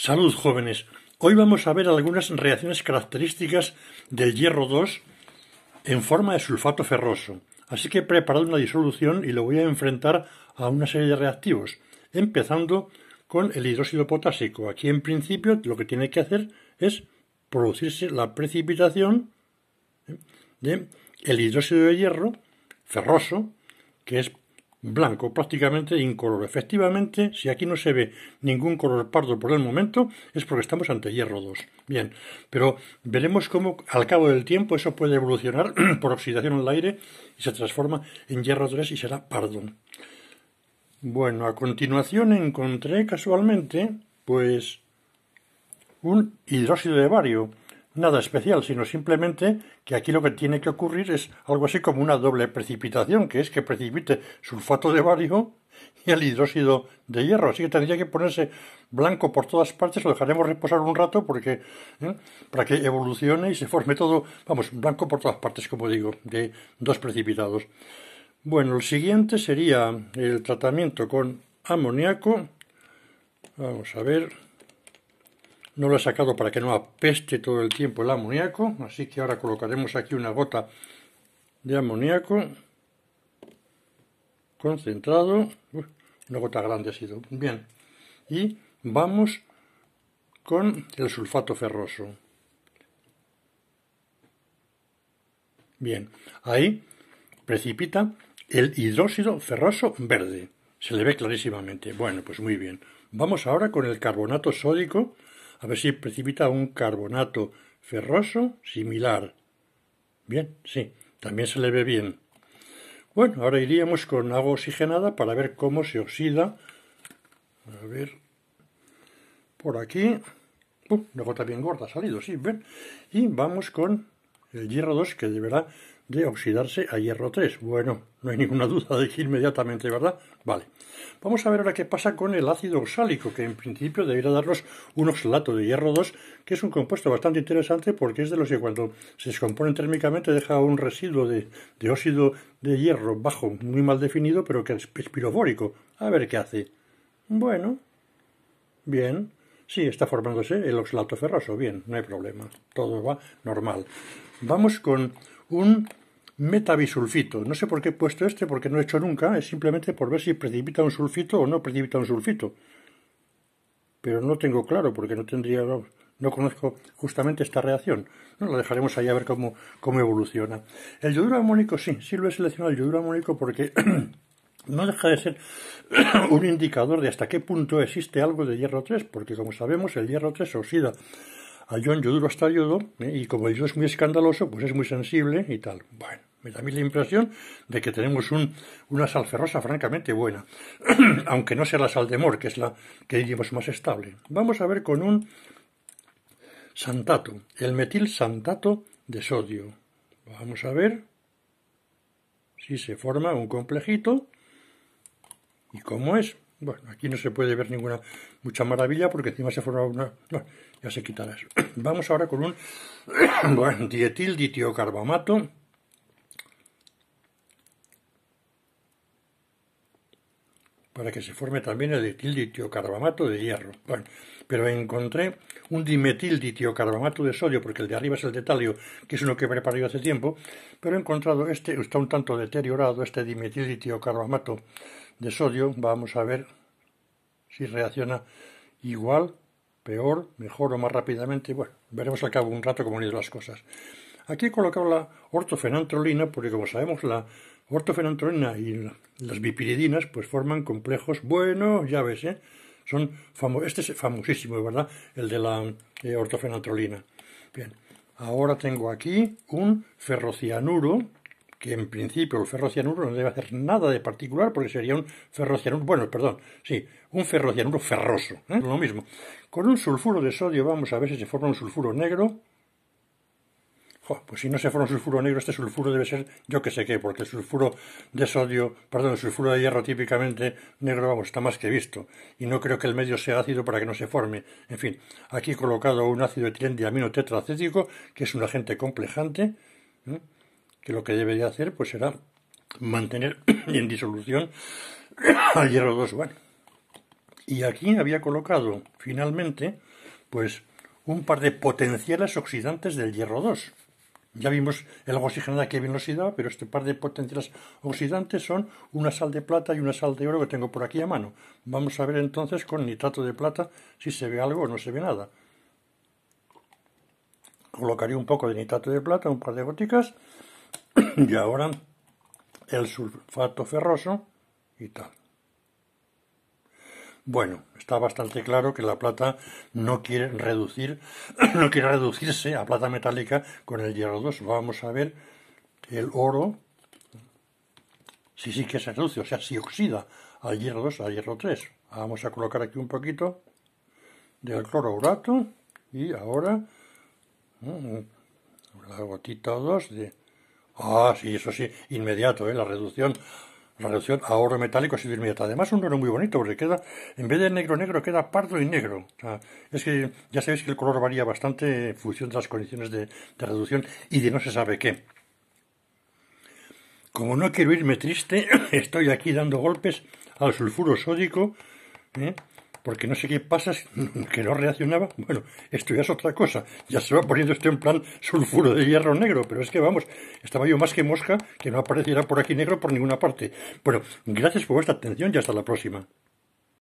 Salud, jóvenes. Hoy vamos a ver algunas reacciones características del hierro 2 en forma de sulfato ferroso. Así que he preparado una disolución y lo voy a enfrentar a una serie de reactivos, empezando con el hidróxido potásico. Aquí en principio lo que tiene que hacer es producirse la precipitación de el hidróxido de hierro ferroso, que es blanco, prácticamente incoloro. Efectivamente, si aquí no se ve ningún color pardo por el momento, es porque estamos ante hierro 2. Bien, pero veremos cómo al cabo del tiempo eso puede evolucionar por oxidación en el aire y se transforma en hierro 3 y será pardo. Bueno, a continuación encontré casualmente, pues, un hidróxido de bario nada especial, sino simplemente que aquí lo que tiene que ocurrir es algo así como una doble precipitación, que es que precipite sulfato de bario y el hidróxido de hierro. Así que tendría que ponerse blanco por todas partes, lo dejaremos reposar un rato porque ¿eh? para que evolucione y se forme todo, vamos, blanco por todas partes, como digo, de dos precipitados. Bueno, el siguiente sería el tratamiento con amoníaco. Vamos a ver. No lo he sacado para que no apeste todo el tiempo el amoníaco, así que ahora colocaremos aquí una gota de amoníaco concentrado. una gota grande ha sido. Bien. Y vamos con el sulfato ferroso. Bien. Ahí precipita el hidróxido ferroso verde. Se le ve clarísimamente. Bueno, pues muy bien. Vamos ahora con el carbonato sódico a ver si precipita un carbonato ferroso similar. Bien, sí, también se le ve bien. Bueno, ahora iríamos con agua oxigenada para ver cómo se oxida. A ver, por aquí. Uh, una gota bien gorda ha salido, sí, ven. Y vamos con el hierro 2 que deberá de oxidarse a hierro 3. Bueno, no hay ninguna duda de que inmediatamente, ¿verdad? Vale. Vamos a ver ahora qué pasa con el ácido oxálico, que en principio debería darnos un oxalato de hierro 2, que es un compuesto bastante interesante porque es de los que cuando se descompone térmicamente deja un residuo de, óxido de hierro bajo, muy mal definido, pero que es pirofórico. A ver qué hace. Bueno, bien. Sí, está formándose el oxalato ferroso. Bien, no hay problema. Todo va normal. Vamos con un metabisulfito. No sé por qué he puesto este, porque no he hecho nunca, es simplemente por ver si precipita un sulfito o no precipita un sulfito. Pero no tengo claro, porque no tendría, no, conozco justamente esta reacción. No, lo dejaremos ahí a ver cómo, cómo evoluciona. El yoduro amónico sí, sí lo he seleccionado el yoduro amónico porque no deja de ser un indicador de hasta qué punto existe algo de hierro 3, porque como sabemos el hierro 3 se al ion yoduro hasta yodo, ¿eh? y como yodo es muy escandaloso, pues es muy sensible y tal. Bueno, me da a mí la impresión de que tenemos una sal ferrosa francamente buena, aunque no sea la sal de mor, que es la que diríamos más estable. Vamos a ver con un santato, el metil santato de sodio. Vamos a ver si se forma un complejito y cómo es. Bueno, aquí no se puede ver ninguna mucha maravilla porque encima se forma una... No, ya se quitará eso. Vamos ahora con un bueno, dietil ditiocarbamato para que se forme también el ditiocarbamato de hierro. Bueno, pero encontré un dimetil ditiocarbamato de sodio, porque el de arriba es el de talio, que es uno que he preparado hace tiempo, pero he encontrado este, está un tanto deteriorado, este dimetil ditiocarbamato de sodio. Vamos a ver si reacciona igual, peor, mejor o más rápidamente. Bueno, veremos al cabo un rato cómo han ido las cosas. Aquí he colocado la ortofenantrolina, porque como sabemos la ortofenantrolina y las bipiridinas pues forman complejos, bueno, ya ves, ¿eh? Son este es famosísimo, ¿verdad? El de la eh, ortofenantrolina. Bien, ahora tengo aquí un ferrocianuro, que en principio el ferrocianuro no debe hacer nada de particular porque sería un ferrocianuro, bueno, perdón, sí, un ferrocianuro ferroso, ¿eh? lo mismo. Con un sulfuro de sodio vamos a ver si se forma un sulfuro negro, pues si no se forma un sulfuro negro, este sulfuro debe ser yo que sé qué, porque el sulfuro de sodio, perdón, el sulfuro de hierro típicamente negro, vamos, está más que visto. Y no creo que el medio sea ácido para que no se forme. En fin, aquí he colocado un ácido etilenglicosano tetracético, que es un agente complejante, que lo que debería hacer pues será mantener en disolución al hierro 2. Bueno. Y aquí había colocado finalmente pues un par de potenciales oxidantes del hierro 2. Ya vimos el agua oxigenada que bien oxidado, pero este par de potenciales oxidantes son una sal de plata y una sal de oro que tengo por aquí a mano. Vamos a ver entonces con nitrato de plata si se ve algo o no se ve nada. Colocaría un poco de nitrato de plata, un par de goticas, y ahora el sulfato ferroso y tal. Bueno, está bastante claro que la plata no quiere reducir, no quiere reducirse a plata metálica con el hierro 2. Vamos a ver el oro, si sí que se reduce, o sea, si oxida al hierro 2, al hierro 3. Vamos a colocar aquí un poquito del clorourato y ahora mm, la gotita o dos de... Ah, sí, eso sí, inmediato, ¿eh? la reducción la reducción a oro metálico ha sido inmediata. Además, un oro muy bonito, porque queda, en vez de negro negro, queda pardo y negro. es que ya sabéis que el color varía bastante en función de las condiciones de, reducción y de no se sabe qué. Como no quiero irme triste, estoy aquí dando golpes al sulfuro sódico, ¿eh? Porque no sé qué pasa, que no reaccionaba. Bueno, esto ya es otra cosa. Ya se va poniendo esto en plan sulfuro de hierro negro, pero es que vamos, estaba yo más que mosca que no apareciera por aquí negro por ninguna parte. Bueno, gracias por vuestra atención y hasta la próxima.